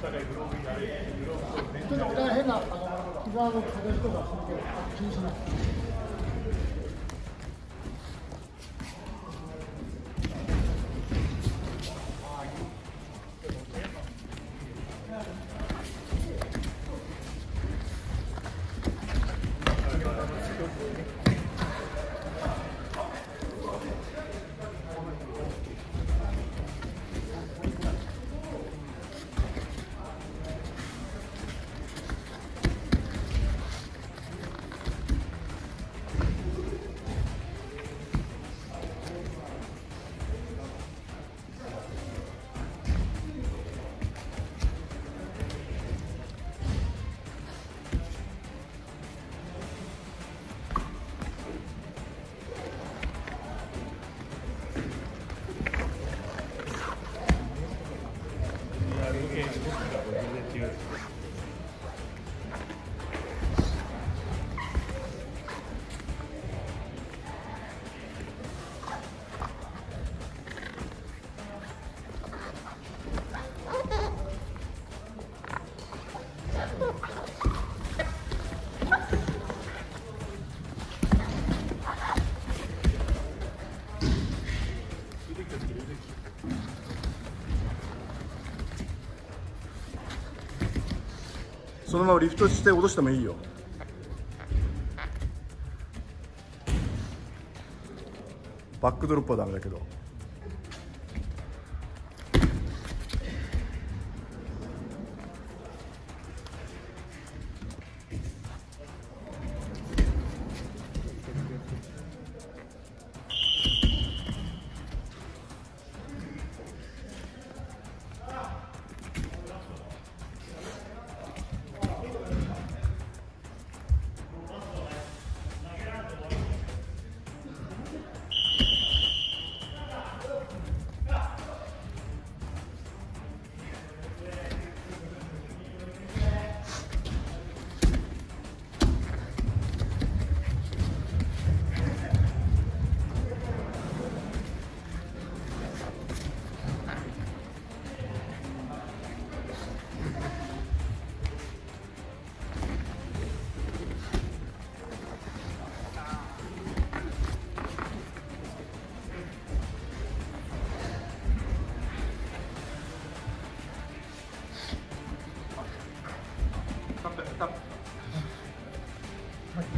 大変なあの膝の風とか引いる。けど気にしない。そのままリフトして落としてもいいよ。バックドロップはダメだけど。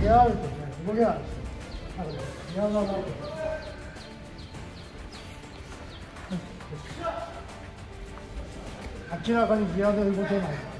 出会う。とね動けないんですよなんかねギアがないと明らかにギアで動けない